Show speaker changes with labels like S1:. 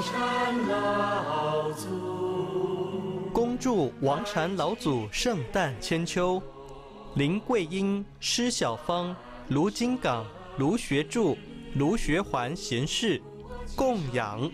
S1: 禅老祖，恭祝王禅老祖圣诞千秋。林桂英、施小芳、卢金港、卢学柱、卢学环贤士，供养。